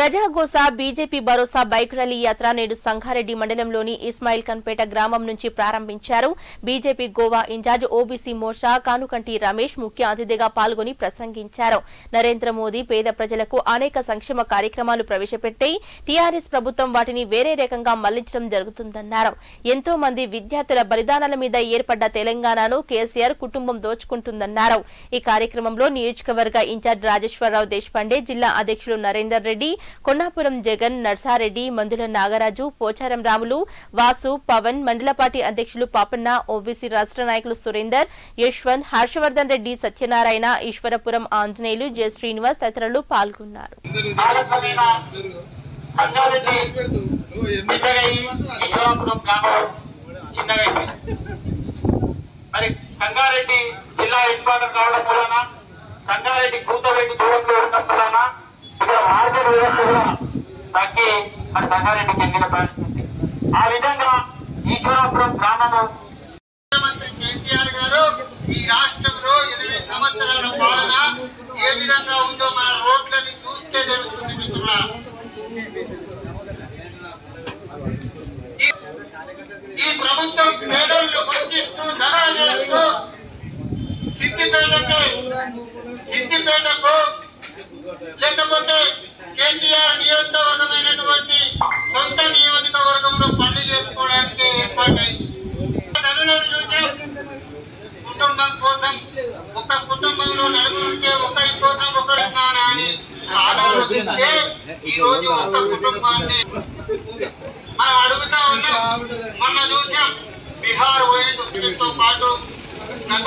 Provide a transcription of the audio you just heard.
Prajaghosha BJP Bharosa bike rally yatra నేడు సంగారెడ్డి మండలంలోని ఇస్మాయిల్ ఖన్పేట గ్రామం నుంచి ప్రారంభించారు. BJP Goa incharge OBC Morcha Kanukunti Ramesh ముఖ్య అతిథిగా పాల్గొని ప్రసంగించారు. నరేంద్ర మోదీ పేద ప్రజలకు అనేక సంక్షేమ కార్యక్రమాలు ప్రవేశపెట్టి టీఆర్ఎస్ ప్రభుత్వం వాటిని వేరే రకంగా మళ్ళించడం జరుగుతుందన్నారు. ఎంతో మంది విద్యార్థుల బలిదానాల మీద ఏర్పడ్డ తెలంగాణను కేసీఆర్ కుటుంబం దోచుకుంటుందన్నారు. ఈ కార్యక్రమంలో నియోజకవర్గ ఇన్ఛార్జ్ రాజేశ్వరరావు దేశపాండే జిల్లా అధ్యక్షులు నరేందర్ రెడ్డి కొన్నాపురం జగన్ నర్సారెడ్డి మందుల నాగరాజు పోచారం రాములు వాసు పవన్ మండలపాటి అధ్యక్షులు పాపన్న ఓబీసీ రాష్ట్ర నాయకులు సురేందర్ యశ్వంత్ హర్షవర్ధన్ రెడ్డి సత్యనారాయణ ఈశ్వరపురం ఆంజనేయులు జె. శ్రీనివాస్ తదితరులు పాల్గొన్నారు. సంగారెడ్డి మరి సంగారెడ్డి జిల్లా హెడ్ క్వార్టర్ కావడం వలన సంగారెడ్డి కూతరెడ్డి దూరంలో ఉండడం వలన ఆర్థిక వ్యవస్థ కూడా తగ్గి మన సంగారెడ్డికి ఎన్నిక పరిస్థితి. ఆ విధంగా ఈశ్వరాపురం గ్రామము ముఖ్యమంత్రి కేసీఆర్ గారు ఈ రాష్ట్రంలో ఎనిమిది సంవత్సరాల పాలన ఏ విధంగా ఉందో మన రోడ్లని చూస్తే తెలుస్తుంది ఈ- ప్రభుత్వం పేదలను వంచిస్తూ దగా సిద్దిపేటకి సిద్దిపేటకు లేకపోతే కేటీఆర్ నియోజకవర్గమైనటువంటి సొంత నియోజకవర్గంలో పనులు చేసుకోవడానికి ఏర్పాటై నలుగురు చూసాం కుటుంబం కోసం ఒక కుటుంబంలో నలుగురుంటే ఒకరి కోసం ఒకరు ఉన్నారా అని ఆలోచిస్తే ఈ రోజు ఒక కుటుంబాన్ని మనం అడుగుతా ఉన్నాం. మొన్న చూసాం బీహార్ పోయిన పాటు